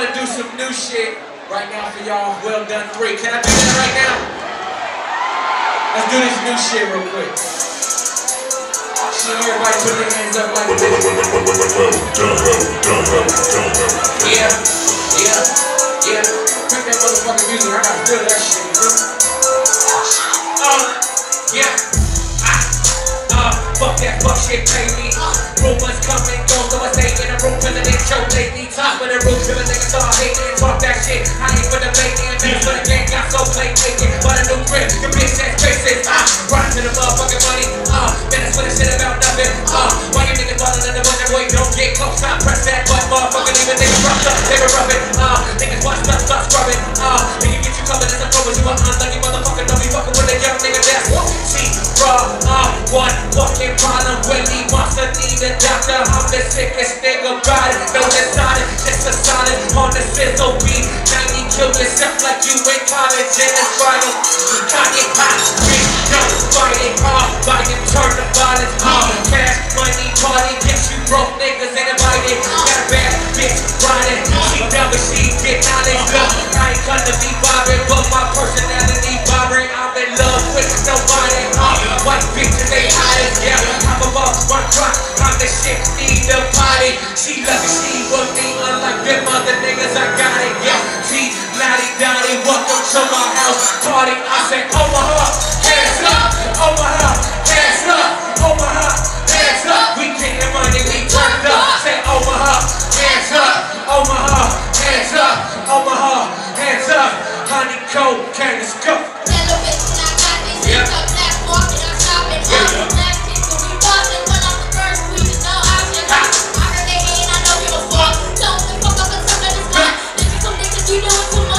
new shit right now for y'all. Well done three. Can I do that right now? Let's do this new shit real quick. See everybody put their hands up like this. Yeah, yeah, yeah. Crank that motherfucking music. I gotta feel that shit. Uh, yeah. Ah, uh, fuck that fuck shit. Uh, rumors come and go, so I stay in the room show take me. Top of the roof till the niggas start hating. Talk that shit. I ain't for the bacon. Niggas for the game got so play taking. But a new grip, your bitch ass faces. Ah, run to the motherfucking money. Ah, man, that's what the shit about nothing. Ah, why you niggas ballin' in the budget? Boy, don't get close. I press that button, motherfucking even niggas roughed up. They were rubbing. Ah, niggas watch stuff, start scrubbing. Ah, and you get you covered as a pro, but you a unlucky motherfucker. The sickest nigga it. No decided, just a solid on the sizzle beat. Now you kill yourself like you in college and it's final. Kanye hot, bitch, don't fight it hard. Biden turn the violence hard. Cash, money, party, yes, you broke niggas ain't invited. Got a bad bitch riding. She never she get knowledge. Look, I ain't gonna be bothered, but my personality with me, unlike them other niggas. I got it. Yeah, T, Lottie Dottie, welcome to my house party. I said, Omaha, hands up, Omaha, hands up, Omaha, hands up. We getting money, we turned up. Say Omaha, hands up, Omaha, hands up, Omaha, hands up. Honey, can let's go. Thank you.